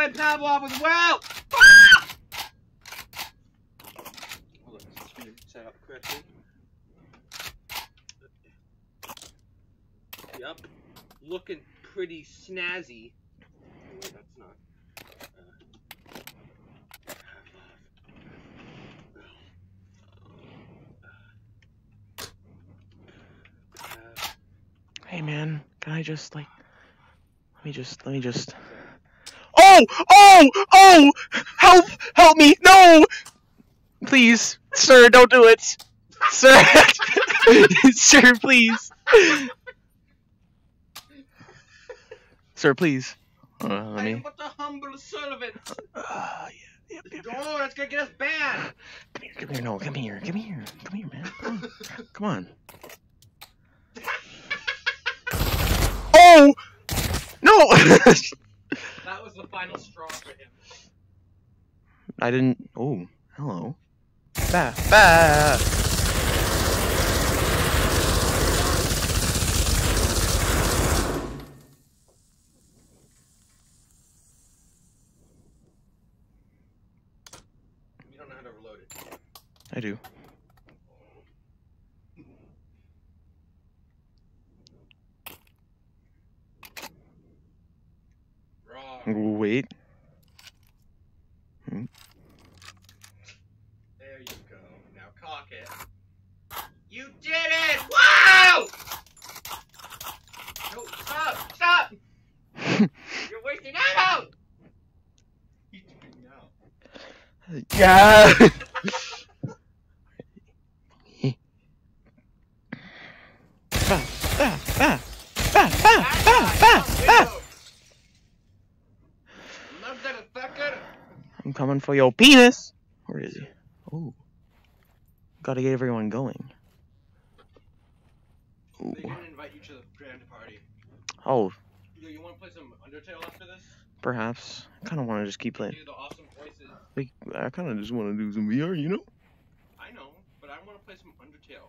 I'm Pavlov as well! Hold on, just gonna set up correctly. Yep. Looking pretty snazzy. Oh, wait, that's not. Uh, Pavlov. Uh, Hey man, can I just like let me just let me just Oh! Oh! Oh! Help! Help me! No! Please, sir, don't do it. Sir. sir, please. Sir, please. Uh, let I am but a humble servant. uh, yeah, yep, yep. Oh, that's gonna get us banned. Come here, come here, no, come here, come here, come here, man. Come on. Come on. Oh! No! That was the final straw for him. I didn't. Oh, hello. Bah, bah. You don't know how to reload it. I do. Wrong. Wait. Hmm. There you go. Now cock it. You did it! Wow! No, stop! Stop! You're wasting ammo! You did now. Yeah. bah, bah, bah, bah, bah, bah, bah, bah. Motherfucker! I'm for your penis. Where is he? Oh. Gotta get everyone going. Ooh. They didn't invite you to the grand party. Oh, You, you want to play some Undertale after this? perhaps. I kind of want to just keep playing. Do the awesome voices. Like, I kind of just want to do some VR, you know? I know, but I want to play some Undertale.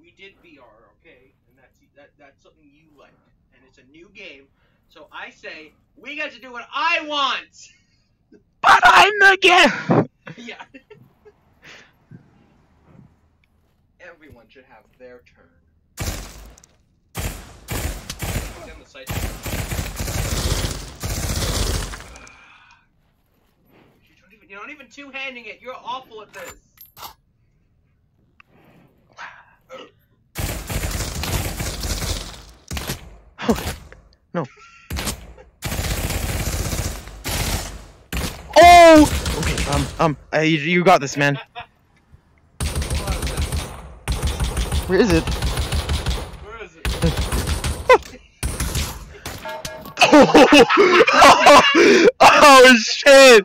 We did VR, okay, and that's that that's something you like, and it's a new game. So I say we got to do what I want. But I'm the guest. yeah. Everyone should have their turn. Down the site. You don't even, you're not even two-handing it. You're awful at this. Oh, no. Oh! Okay, um, um, uh, you, you got this, man. Where is it? Where is it? Oh, oh shit!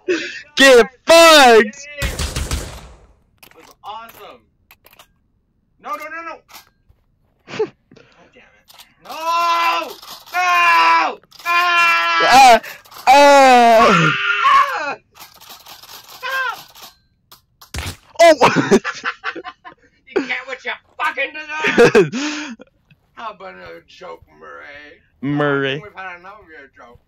Get fucked! Was awesome. No, no, no, no. oh, damn it. No! No! Ah! Ah! Ah! Ah! Stop! Oh! You get what you fucking deserve! How about another joke, Murray? Murray. think We've had enough of your jokes.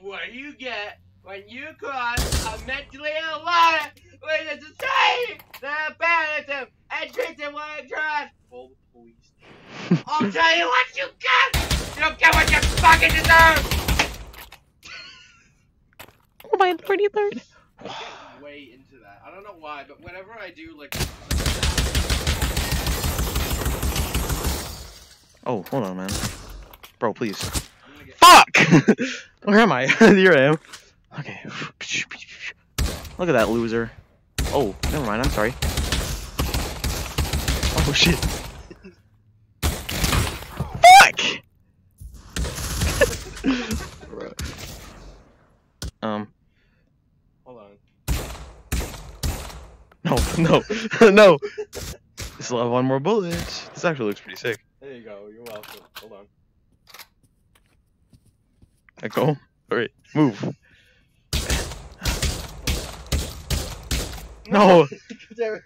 What do you get when you cross a mentally ill line with a society that abandons him and treats him like trash? Call the police. I'll tell you what you get! You don't get what you fucking deserve! Oh my lordy lord. I get way into that. I don't know why, but whenever I do like Oh, hold on, man. Bro, please. Fuck! Where am I? Here I am. Okay. Look at that loser. Oh, never mind. I'm sorry. Oh shit. Fuck! um. hold on. No, no, no. Still have one more bullet. This actually looks pretty sick. There you go, you're welcome. Hold on. Let go. Alright, move. No. Damn it.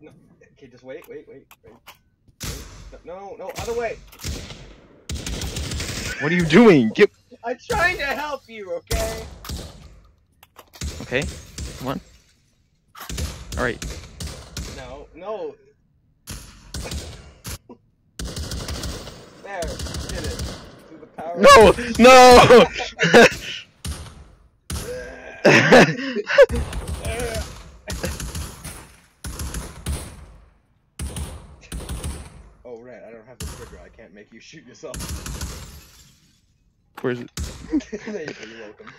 No. Okay, just wait, wait, wait, wait. wait. No, no, no, other way. What are you doing? Get. I'm trying to help you, okay? Okay, come on. All right. No, no. there, did it. Through the power. No, no. oh, right, I don't have the trigger. I can't make you shoot yourself. Where's it? there you go, you're welcome.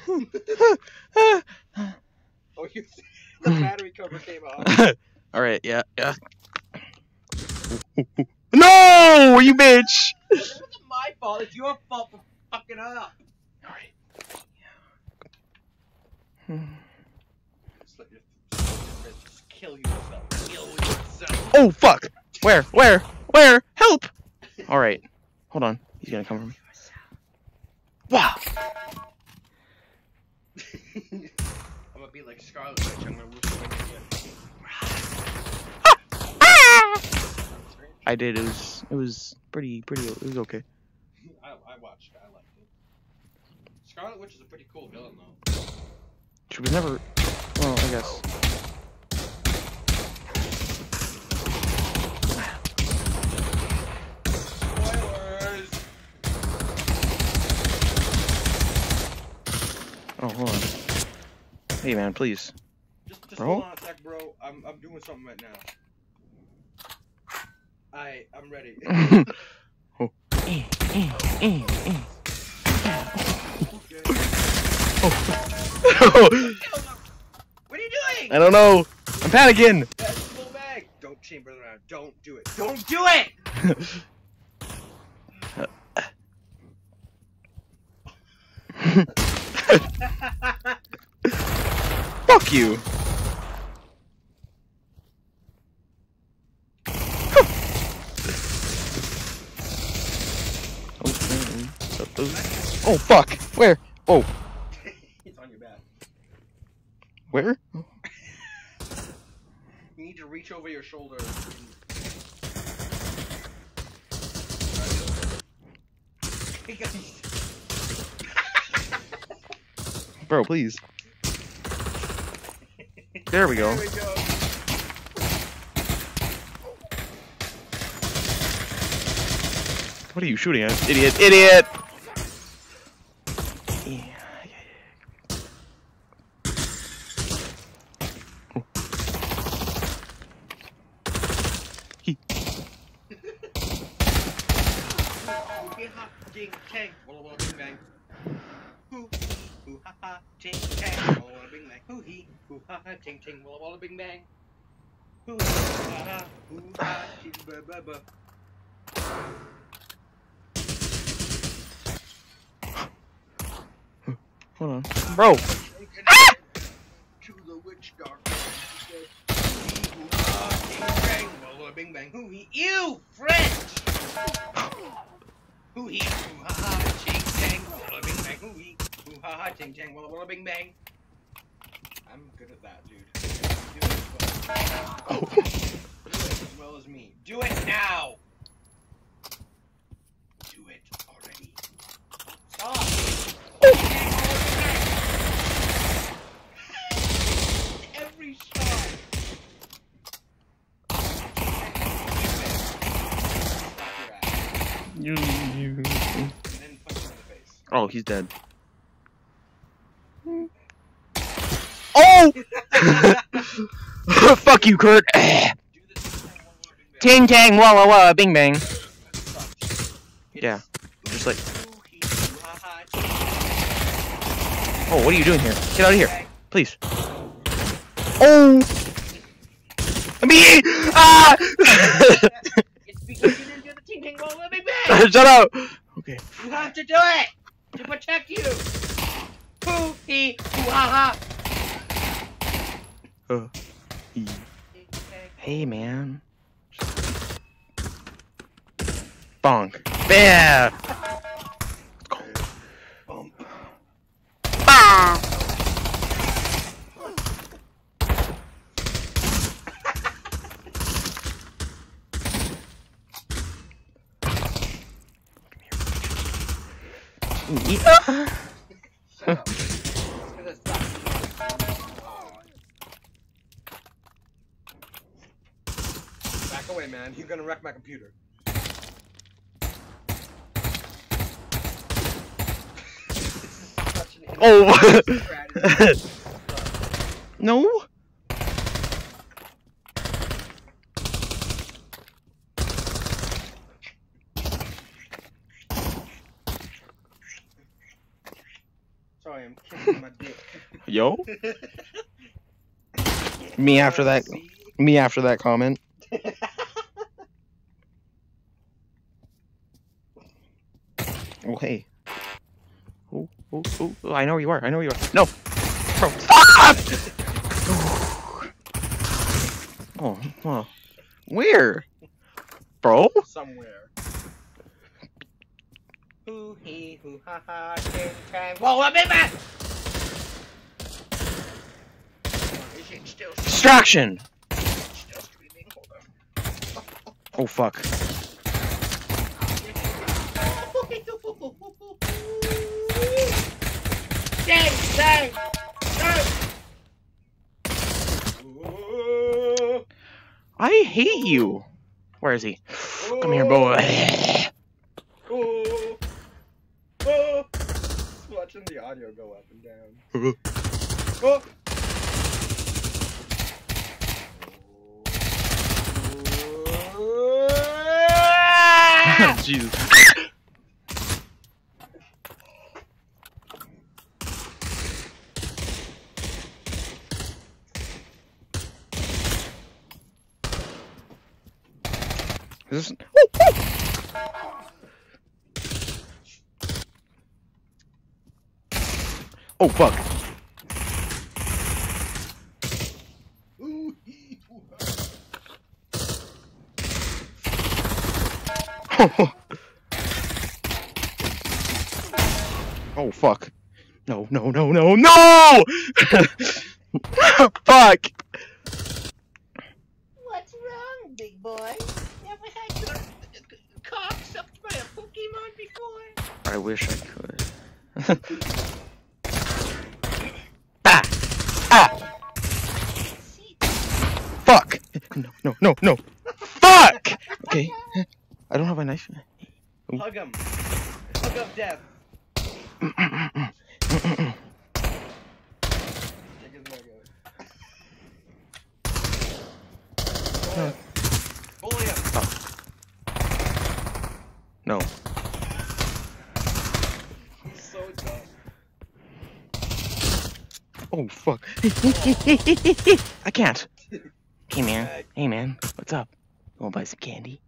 Oh, you the battery cover came off. All right, yeah, yeah. No, you bitch. It wasn't my fault. It's your fault for fucking up. All right. Hmm. Just let your just kill yourself. Kill yourself. Oh fuck! Where? Where? Where? Help! All right, hold on. He's gonna come for me. Wow. Be like Scarlet Witch. I'm gonna whoop you I did. It was. It was pretty. Pretty. It was okay. I, I watched. I liked it. Scarlet Witch is a pretty cool villain, though. She was never. Well, I guess. Spoilers. Oh, hold on. Hey, man, please. Just, just Bro? hold on a sec, bro. I'm, I'm doing something right now. I, I'm ready. oh. Eh, eh, eh, eh. what are you doing? I don't know. I'm panicking. That's full bag. Don't chamber around. Don't do it. Don't do it. Fuck you. Oh fuck! Where? Oh, it's on your back. where? You need to reach over your shoulder. Bro, please. There we go. There we go. What are you shooting at? Idiot! Idiot! Yeah, yeah, Ding tang, walla walla bing bang. Hoo hoo ha ha, ting tang, walla walla bing bang. Hoo hee, hoo ha ha, ting ting, walla walla bing bang. Hoo ha ha, hoo ha, ting ba ba ba. Hold on. Bro! To the witch doctor. She said, hoo ha, ting tang, walla bing bang. Hoo hee, ew, French. Hoo hee, hoo ha ha, ting tang, walla bing bang. Hoo hee, hoo ha ha, ting tang, walla walla bing bang. I'm good at that, dude. Do it as well. Oh. Do it as well as me. Do it now! Do it already. Stop! Shot! You, you. And then punch him in the face. Oh, he's dead. Oh! Fuck you, Kurt. Ting tang, walla walla, bing bang. Yeah, just like- ooh, hee, ooh, ha, ha, ting, Oh, what are you doing here? Get out of here, please. Oh! Me! Ah! It's because you didn't do the ting ting wall living bang! Shut up! Okay. You have to do it! To protect you! Hoo hee hoo ha ha! Uh, hey, man. Bonk. Yeah! Bump. Ah! Yeah. Shut up. It's 'cause it sucks. Back away, man. He's gonna wreck my computer. Oh. This is such an Oh. no. Sorry, I'm kissing my dick. Yo. Me after that. Me after that comment. Oh hey. Oh, oh, oh, oh, I know where you are. I know where you are. No. Bro. Stop! oh, well. Where? Bro? Somewhere. Hoo hee hoo ha ha can. Whoa, I'm in man! Is it still Distraction! still streaming? Hold on. Oh fuck. Dang, dang, dang. I hate you. Where is he? Come here, boy. Oh, oh. Watching the audio go up and down. Oh. Jesus. Is this... Oh fuck. oh fuck. No, no, no, no, no! fuck! What's wrong, big boy? Never had your cock sucked by a Pokemon before? I wish I could. ah! Ah! Fuck! No, no, no, no! Fuck! Okay. I don't have a knife. Hug him. Hug up death. Take his mug out. Bully him. No. So. Oh fuck. I can't. Hey man. Hey man. What's up? You wanna buy some candy?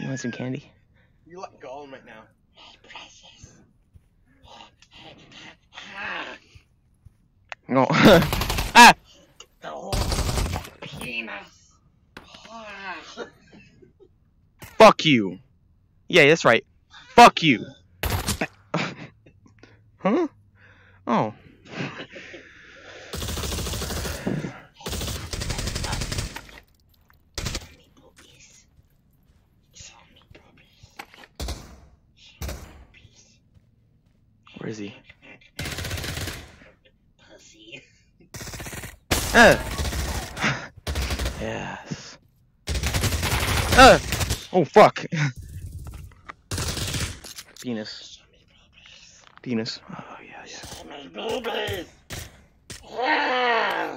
You want some candy? You like Gollum right now. Hey, precious. No. ah! Penis. Fuck you. Yeah, that's right. Fuck you. huh? Oh. Where is he? Pussy. Uh. yes. Uh. Oh fuck. Penis. Penis. Oh yeah, yeah. boobies.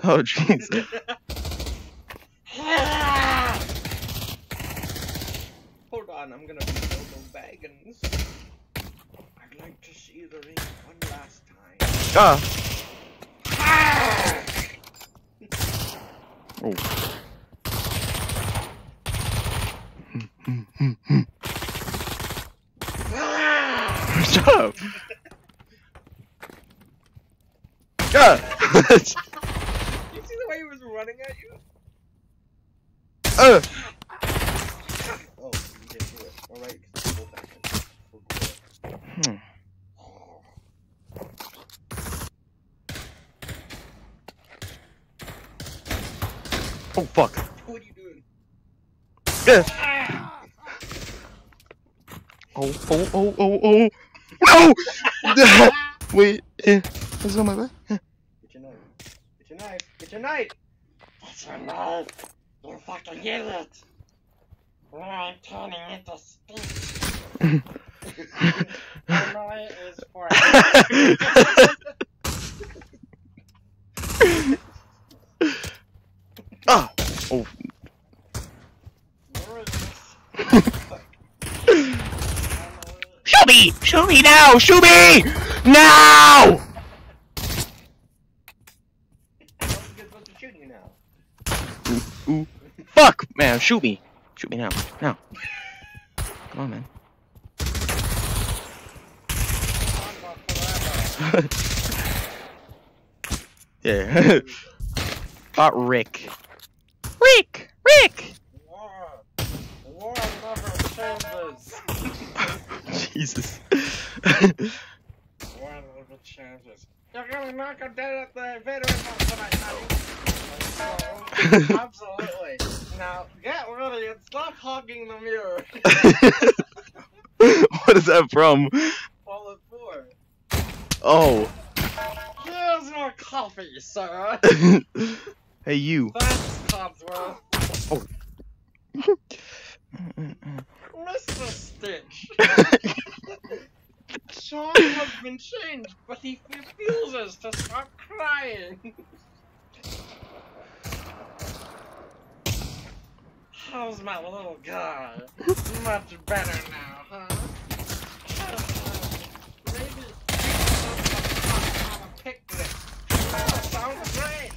Oh jeez. Hold on, I'm gonna read Bilbo Baggins. I'd like to see the ring one last time. Ah. Oh. Shut up. You see the way he was running at you? uh. Oh, you didn't do it. Alright, because it's full back. Hmm. Oh fuck. What are you doing? Yeah. Ah! Oh oh oh oh oh. No. Wait. eh. Is on my back. Shoot me! now! Fuck, man, shoot me. Shoot me now. Now. Come on, man. yeah. Not Rick. Rick! Rick! Never! Jesus. War never changes. You're gonna knock her dead at the veteran house tonight, honey. Absolutely. Now, get ready and stop hogging the mirror. what is that from? Fallout 4. Oh. Here's your coffee, sir. hey, you. Thanks, Codsworth. Oh. Mr. Stitch. Shaun has been changed, but he refuses to stop crying. How's my little guy? Much better now, huh? Maybe on a picnic. Oh, sounds great.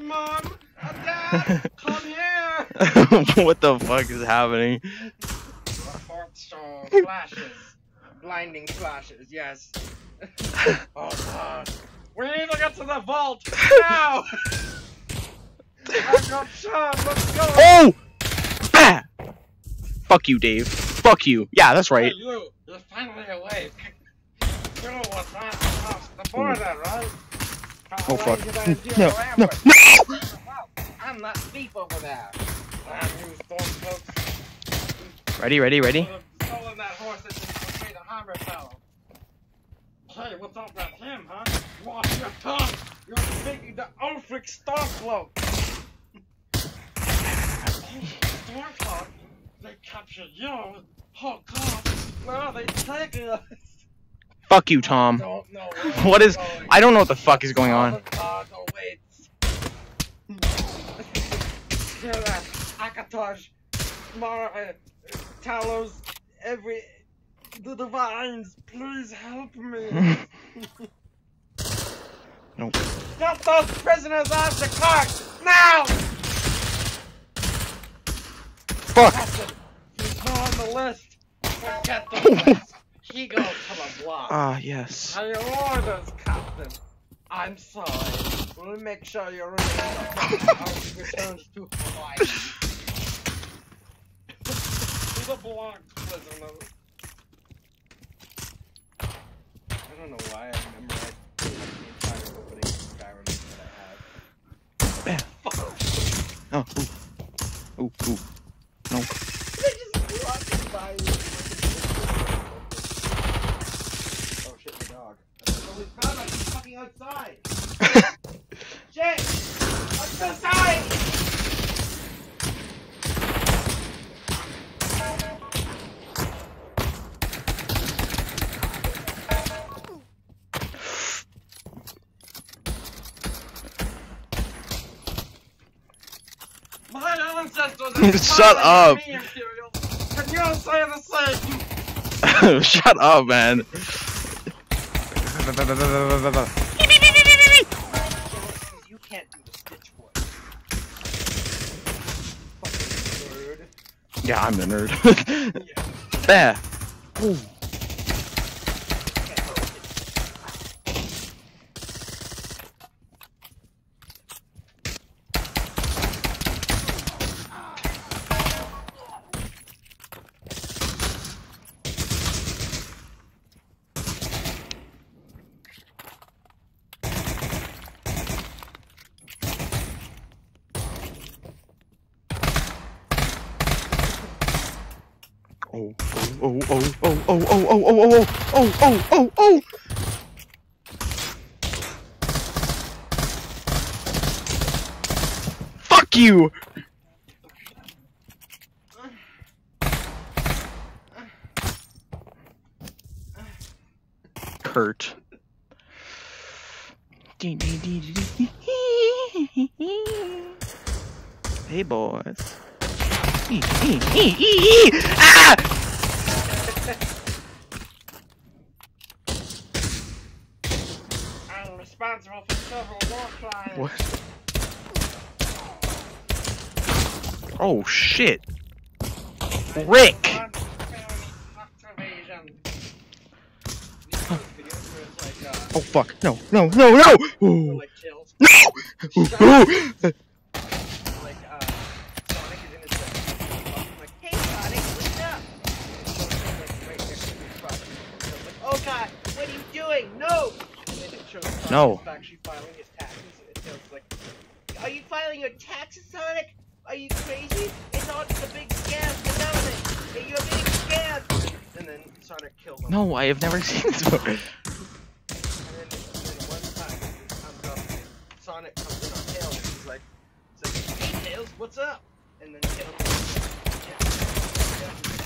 Mom, Dad, come here. what the fuck is happening? Report show flashes. Blinding flashes, yes. oh god. We need to get to the vault! Now! I got Shaun, let's go! Oh! Ah! Fuck you, Dave. Fuck you. Yeah, that's right. Hey, you, you're finally awake. You know what's not across the border, right? Oh, fuck. No, No, no, no! I'm not thief over there. I'm you storm folks. Ready, ready, ready? Stolen that horse that just portrayed a hammer fellow. Hey, what's up with him, huh? Watch your tongue! You're speaking to Ulfric Stormcloak! Stormcloak? They captured you? Oh god! Where are they taking us? Fuck you, Tom. What is- I don't know what the fuck is going on. Cargo waits. Hear that? Akatosh, Mara, uh, Talos, every the divines, please help me. No. Get those prisoners off the cart now! Fuck! He's not on the list. Forget the list. He goes to the block. Ah, yes. Are your orders, Captain? I'm sorry. We'll make sure you're in the returns to Hawaii. to the block, prisoners. I don't know why I remember I did the entire opening of Skyrim that I had. Bam. Oh, ooh. Ooh, ooh. No. They just walked by you. Oh shit, the dog. Oh, we found us. He's fucking outside. Shit! Let's go outside! My ancestors are Shut up. Can you say the same? Shut up, man. You can't do the stitch voice. Yeah, I'm the nerd. Yeah. there. Ooh. oh, oh, oh, oh, oh, oh, oh, oh, oh, oh, oh, oh, oh oh. Fuck you! Kurt. Hey boys. Ah! I'm responsible for several war crimes. What? Oh shit! Rick! One felony tax evasion. These are those videos where it's like, Oh fuck! No! No! No! No! Ooh. No! Ooh. No. actually filing his taxes. It says, like, are you filing your taxes, Sonic? Are you crazy? It's all just a big scam government. You're a big scam! And then Sonic kills him. No, I have never seen this before. And then, and then one time he comes up and Sonic comes in on Tails and he's like, he's like, hey Tails, what's up? And then Tails yeah.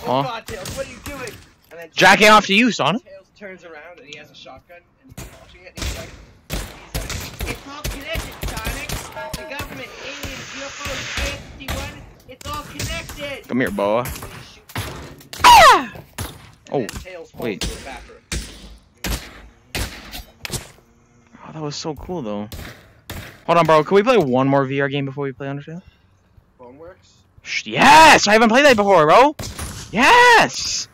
Oh Huh? god, Tails, what are you doing? And then Jacking off to you, Sonic. Tails turns around and he has a shotgun and he's watching it and he's like, he's like, it's all connected, Sonic. The government, aliens, UFOs, Area 51, it's all connected. Come here, boa. And he shoots Ah! Oh, then Tails falls wait. to the bathroom. Oh, that was so cool, though. Hold on, bro. Can we play one more VR game before we play Undertale? Boneworks? Sh- Yes! I haven't played that before, bro. Yes!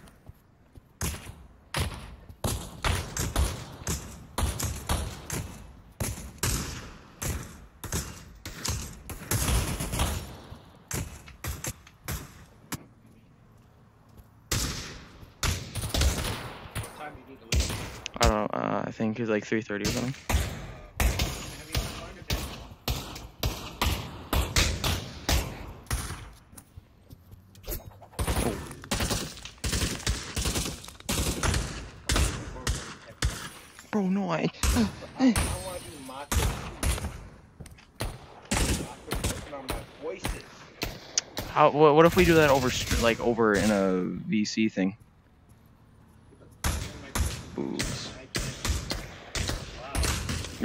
What time do you need to leave? I think it's like 3:30 or something. Bro, no, I. I. How? What if we do that over, like, over in a VC thing?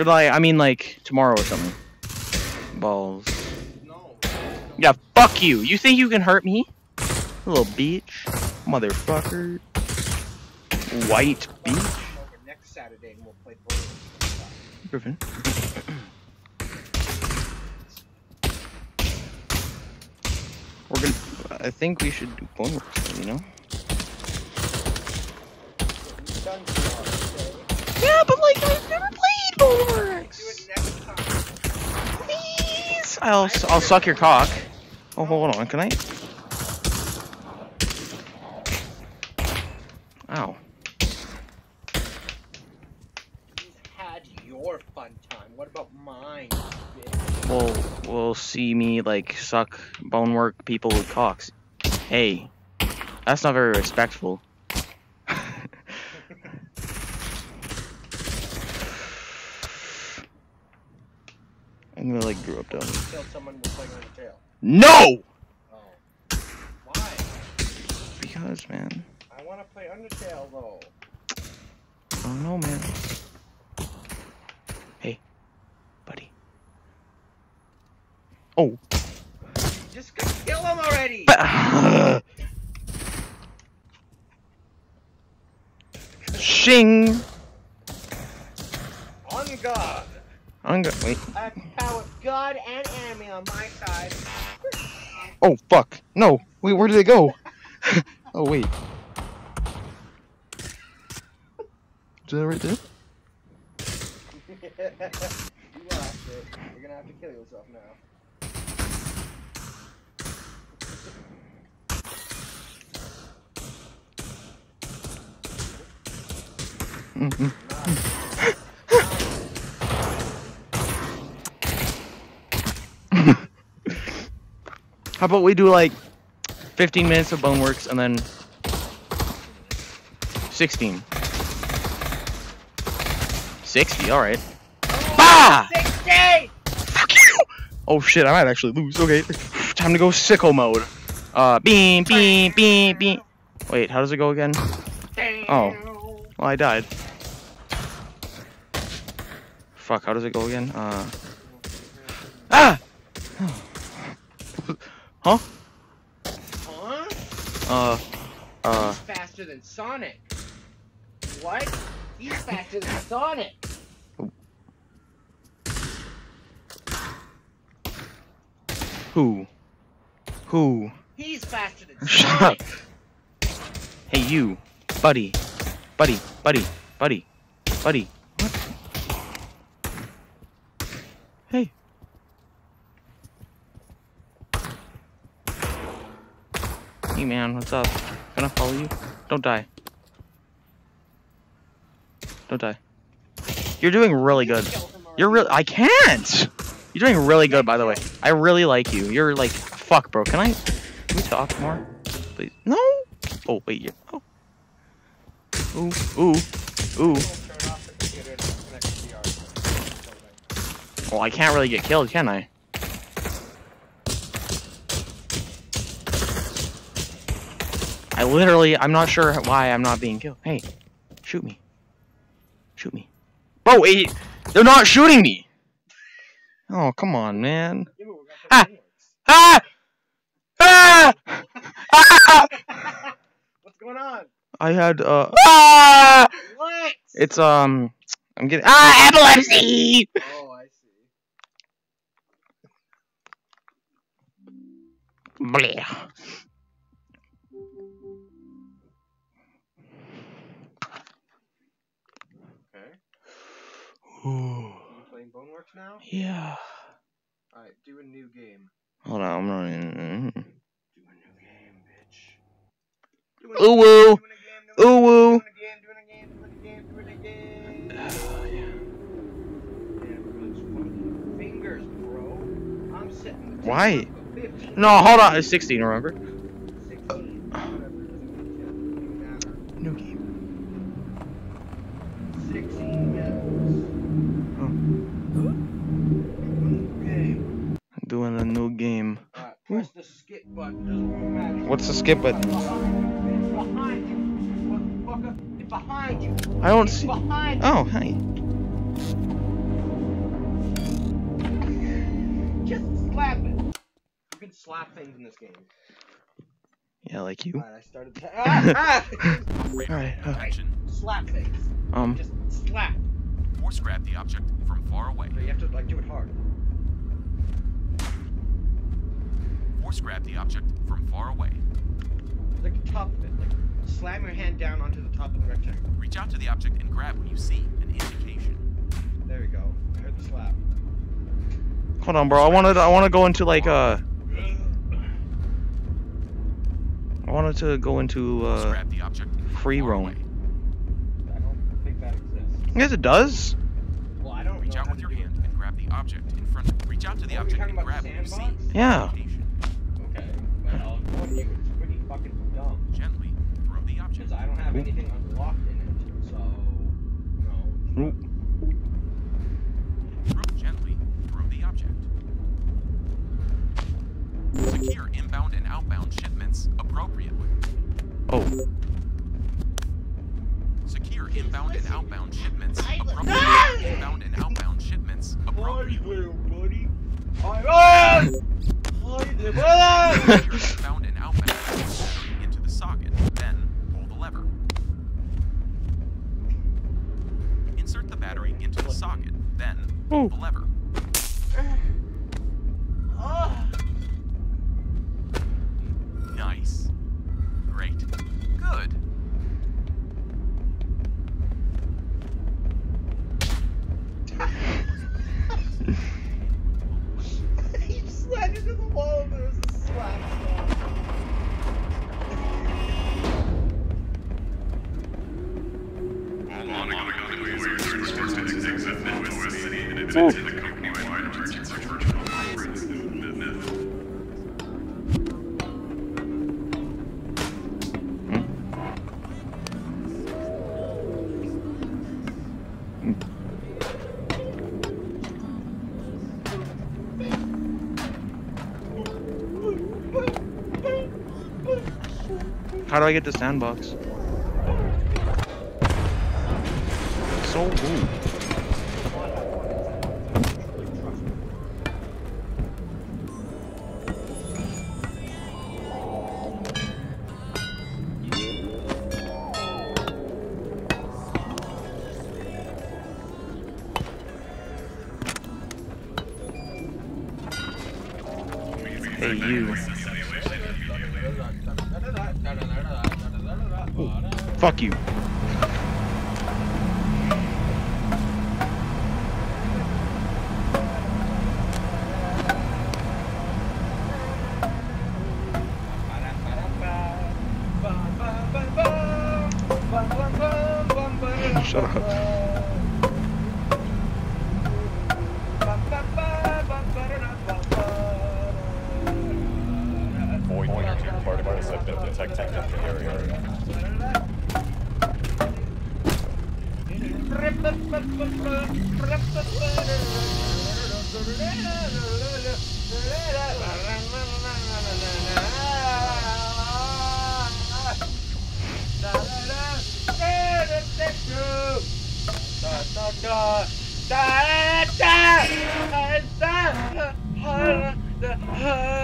Like, I mean, like tomorrow or something. Balls. No. Yeah, fuck you. You think you can hurt me? Little bitch. Motherfucker. White bitch. next Saturday and we'll play. Griffin. We're gonna. I think we should do work, you know? Yeah, but like, I've never played bone okay? Do it next time. Please. I'll, I'll suck your cock. Oh, hold on. Can I? Ow. You've had your fun time. What about mine, bitch? Well, will see me like suck bonework people with cocks. Hey, that's not very respectful. I'm gonna like grow up down. Kill someone with playing on tail. No, Oh. Why? because man, I want to play Undertale though. I don't know, man. Hey, buddy. Oh. Just kill him already. Shing. On God. I'm gonna wait. I have power of God and enemy on my side. Oh fuck! No! Wait, where did they go? oh wait. Is that right there? you lost it. You're gonna have to kill yourself now. Mhm. How about we do like 15 minutes of Boneworks and then 16. 60, alright. Bah! 60! Fuck you! Oh shit, I might actually lose. Okay, time to go sickle mode. Uh, beam, beam, beam, beam. Wait, how does it go again? Oh. Well, I died. Fuck, how does it go again? Uh. Ah! Huh? Huh? Uh. Uh. He's faster than Sonic. What? He's faster than Sonic. Who? Who? He's faster than Shut up. Hey, you. Buddy. Buddy. Buddy. Buddy. Buddy. What? Hey, man. What's up? Gonna follow you? Don't die. Don't die. You're doing really good. You're real. I can't. You're doing really good, by the way. I really like you. You're like, fuck, bro. Can I? Can we talk more, please? No. Oh wait. Yeah. Oh. Ooh. Ooh. Ooh. Well, I can't really get killed, can I? I literally, I'm not sure why I'm not being killed. Hey, shoot me. Shoot me. Bro, wait, they're not shooting me. Oh, come on, man. Yeah, but we're gonna Ah. Ah! Ah! Ah! What's going on? I had, uh, ah! What? It's, um, I'm getting, ah, epilepsy! Oh, I see. Blah. You playing Boneworks now? Yeah. Alright, do a new game. Hold on, I'm running. Mm-hmm. Do a new game, bitch. Ooh woo. game, do a Ooh woo. Why? No, hold on. It's 16, remember? 16, whatever, doesn't matter. New game. 16 minutes. Game. Doing a new game. Alright, press the skip button, doesn't matter. What's the skip button? It's behind you. Motherfucker. It's behind you. I don't It's see. behind you. Oh, hey. Just slap it. You can slap things in this game. Yeah, like you. Alright, I started to. Ah! ah! Alright. Uh, Action. slap things. um. Just slap. Force grab the object from far away. But you have to like do it hard. Force grab the object from far away. Like the top of it. Like slam your hand down onto the top of the rectangle. Reach out to the object and grab when you see an indication. There we go. I heard the slap. Hold on, bro. I wanted. I want to go into like uh. I wanted to go into uh. grab the object from free far roam. I don't think that exists. Yes, it does. Well, I don't Reach know out with your hand and grab the object in front. Reach out to the object and grab when you see Yeah. Indication. it. Okay. But I'll warn you, it's pretty fucking dumb. Gently throw the object. Because I don't have anything unlocked in it. So, no. Oop. Throw gently throw the object. Secure inbound and outbound shipments appropriately. Oh. I get the sandbox? So.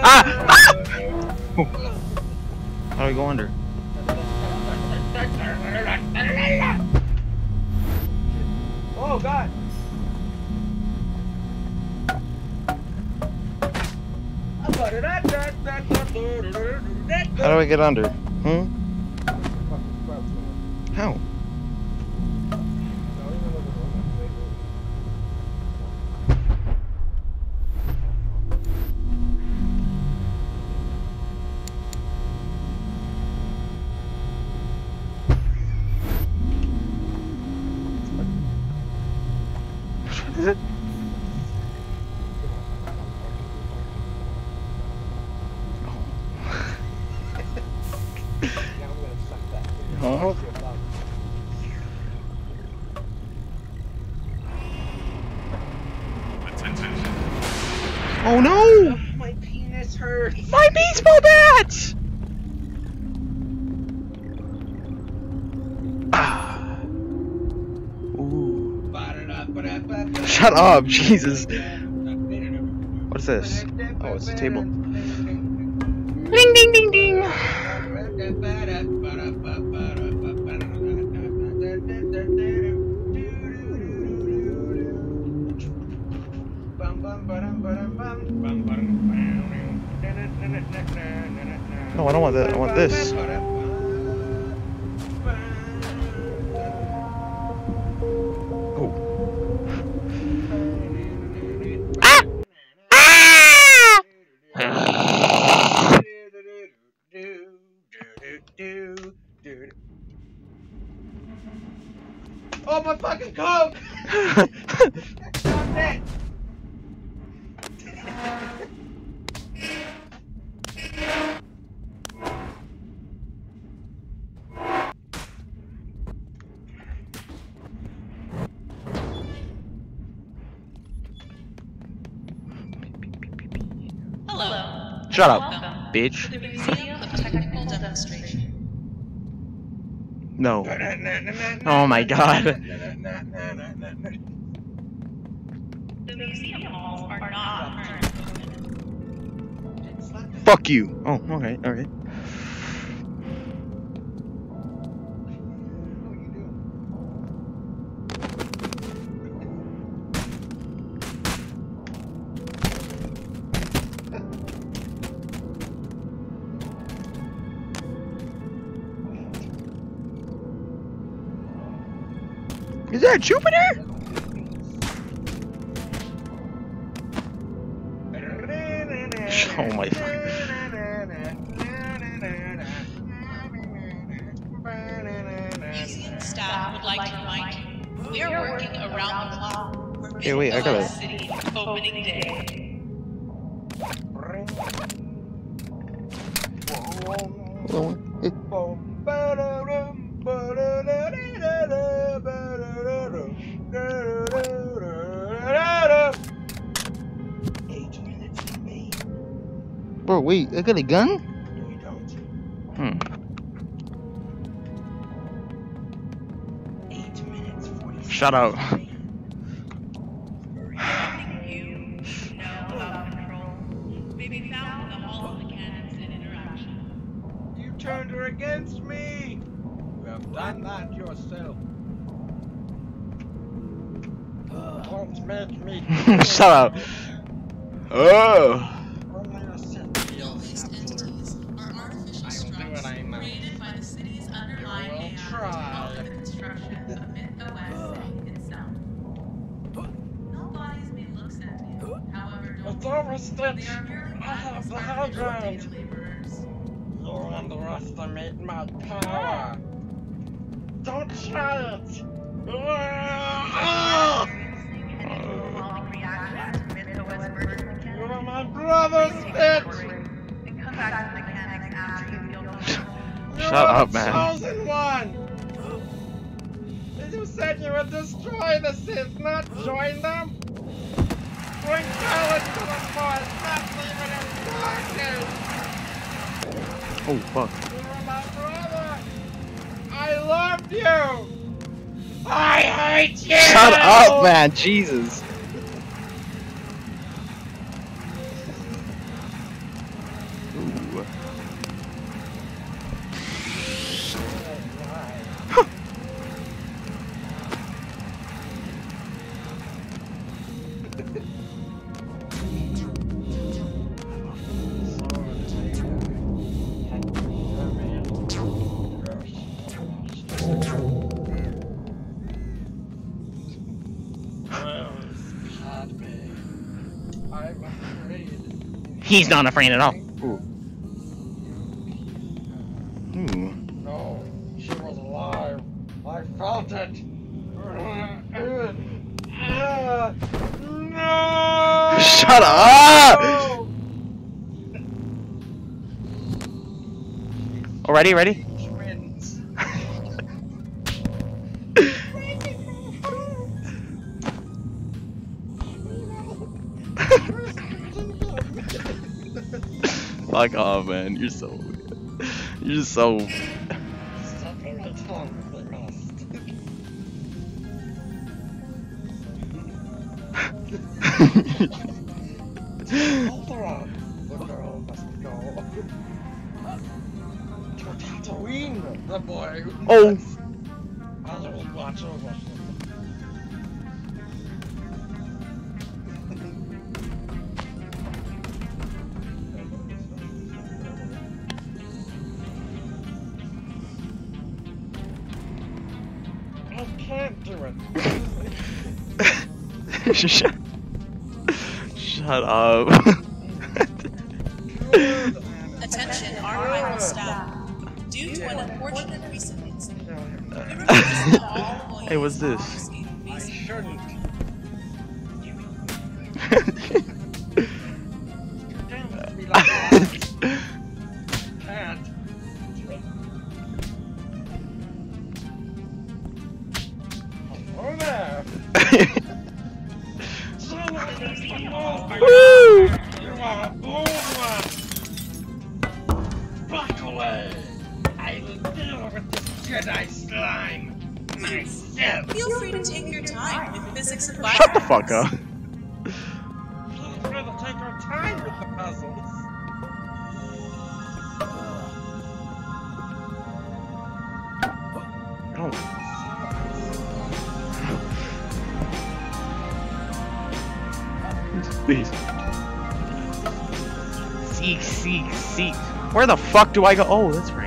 Ah! ah! How do I go under? Oh god! How do I get under? Hmm? Shut up, Jesus. What's this? Oh, it's a table. Ding ding ding ding! No, I don't want that. I want this. Shut up, Welcome bitch. to the Museum of Technical Demonstration. No. Oh my god. The museum halls are not currently open. Fuck you. Oh, okay, alright. Jupiter? At a gun? No, you don't. Hmm. Eight minutes, Shut up. you turned her against me! You have done that yourself. Shut up. Oh! You're I have the laborers. You underestimate my power. Don't try it. You are my brother's Stitch. Shut up, man. Chosen one. You said you would destroy the Sith, not join them. Bring to the Force, not leave it in darkness. Oh fuck. You were my brother. I loved you. I hate you. Shut up, man. Jesus. He's not afraid at all. Hmm. Ooh. Ooh. No, she was alive. I felt it. No! Shut up! Already? Ready? Fuck off, oh, man. You're so. You're so. Shut. Shut up. Good. Attention, archival staff. Due to an unfortunate recent incident, we request all Hey, what's this? I shouldn't. Fuck do I go? Oh, that's right.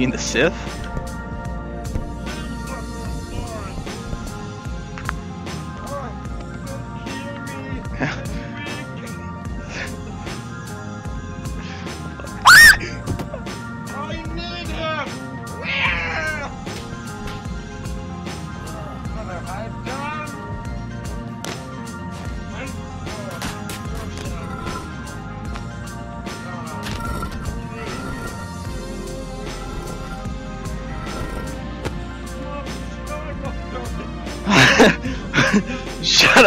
Mean the Sith?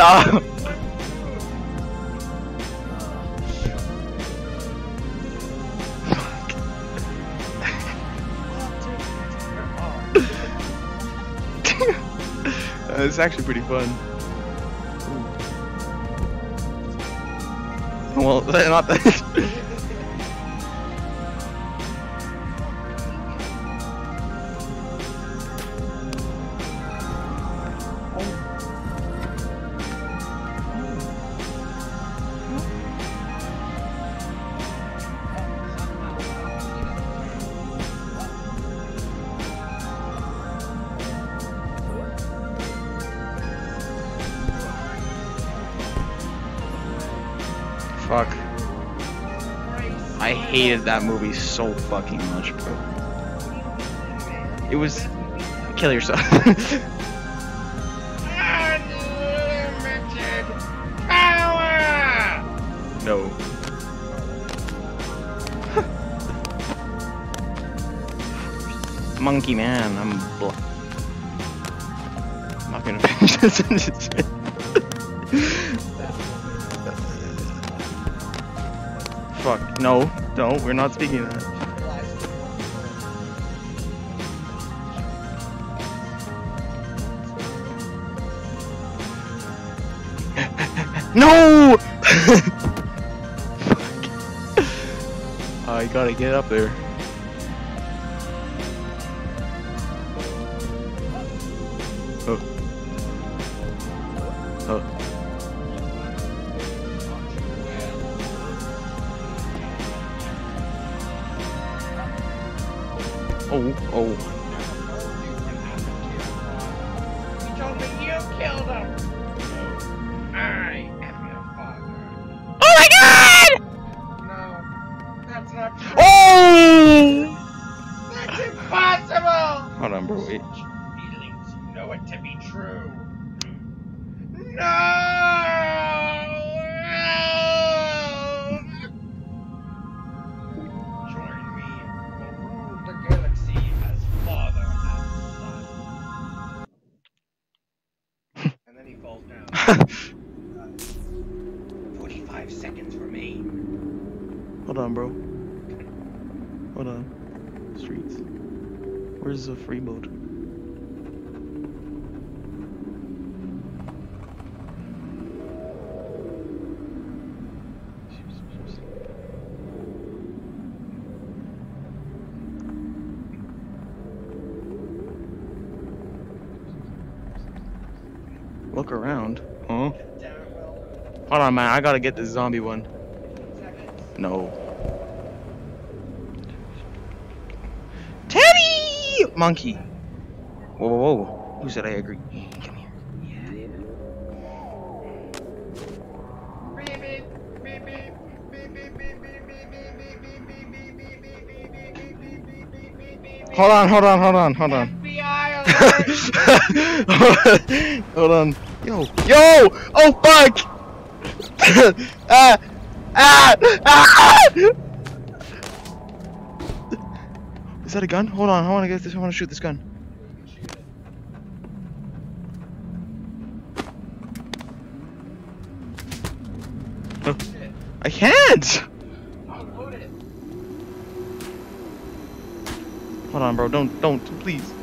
Up. Uh, it's actually pretty fun. Well, not that. Hated that movie so fucking much, bro. It was kill yourself. No. Monkey man, I'm bl- I'm not gonna finish this. Fuck, no, don't, we're not speaking that. No! I gotta get up there. You killed him! I am your father. Oh my god! No, that's not true. Oh! That's impossible! Hold on, bro, wait. hours of remote. Look around, huh? Hold on, man. I gotta get this zombie one. No. monkey. Whoa, whoa, whoa. Who said I agree? Come here. Yeah. Hold on, hold on, hold on, hold on. hold on. Yo, yo! Oh fuck! ah! Ah! Ah! ah! Is that a gun? Hold on, I wanna get this, I wanna shoot this gun. Oh, I can't! Hold on, bro. Don't, don't, please.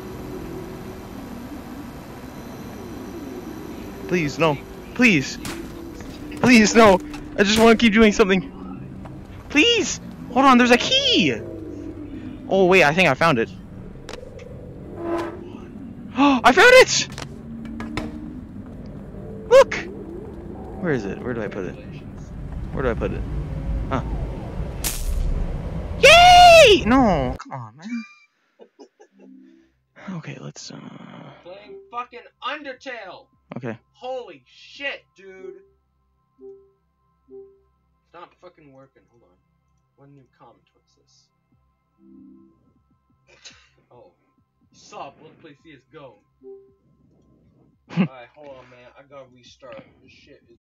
Please, no. Please. Please, no. I just want to keep doing something. Please. Hold on, there's a key. Oh, wait, I think I found it. Oh, I found it! Look! Where is it? Where do I put it? Where do I put it? Huh. Yay! No, come on, man. Okay, let's, uh... Playing fucking Undertale. Okay. Holy shit, dude. Stop fucking working. Hold on. One new comment. Oh. Sup? Let's play CSGO. Alright, hold on, man. I gotta restart. This shit is